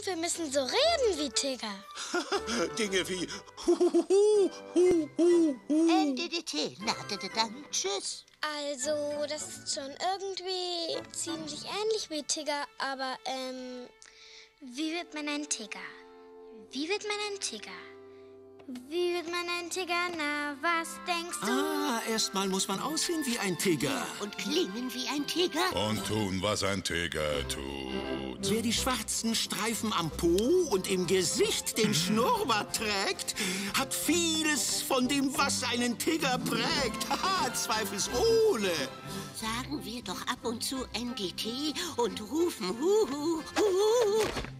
Und wir müssen so reden wie Tiger. Dinge wie NDDT. Na, dann tschüss. Also, das ist schon irgendwie ziemlich ähnlich wie Tiger, aber ähm, wie wird man ein Tiger? Wie wird man ein Tiger? Wie wird man ein Tiger? Na, was denkst du? Ah, erstmal muss man aussehen wie ein Tiger. Und klingen wie ein Tiger. Und tun, was ein Tiger tut. Wer die schwarzen Streifen am Po und im Gesicht den Schnurrbart trägt, hat vieles von dem, was einen Tiger prägt. Haha, zweifelsohne. Sagen wir doch ab und zu NDT und rufen Huhu, Huhu.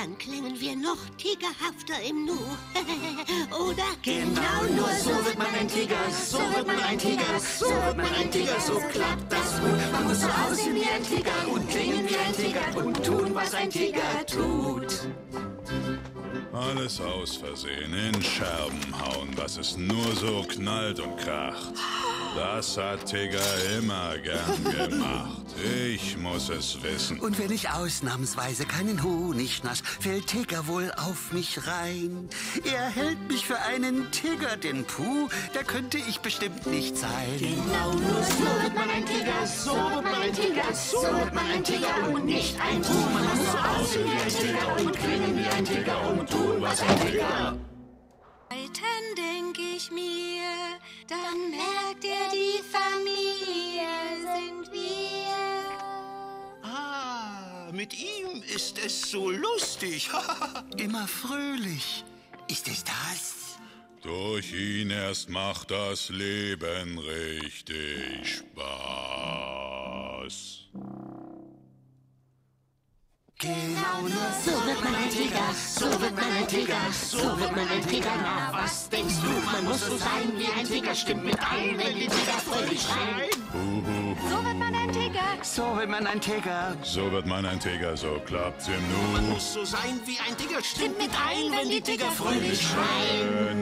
Dann klingen wir noch tigerhafter im Nu. Oder? Genau nur so wird man ein Tiger, so wird man ein Tiger, so wird man ein Tiger, so klappt das gut. Man muss so aussehen wie ein Tiger und klingen wie ein Tiger und tun, was ein Tiger tut. Alles aus Versehen in Scherben hauen, dass es nur so knallt und kracht. Das hat Tigger immer gern gemacht. Ich muss es wissen. Und wenn ich ausnahmsweise keinen Honig nasch, fällt Tigger wohl auf mich rein. Er hält mich für einen Tigger, denn puh, da könnte ich bestimmt nicht sein. Genau nur so wird man ein Tiger, so wird man ein Tiger, so wird man ein Tiger und nicht ein Tu. Man muss so aussehen wie ein Tiger und klingen wie ein Tiger und tun, was ein Tiger. Eltern denk ich mir, dann merkt mit ihm ist es so lustig. Immer fröhlich. Ist es das? Durch ihn erst macht das Leben richtig Spaß. Genau nur So wird man ein Tiger, so wird man ein Tiger, so wird man ein Tiger. Na, was denkst du? Man muss so sein wie ein Tiger, stimmt mit ein, wenn die Tiger fröhlich schreien. So wird man ein Tiger. so wird man ein Tiger. So man klappt's im Man Nu. muss so sein wie ein Tiger, stimmt mit ein, wenn die Tiger fröhlich schreien.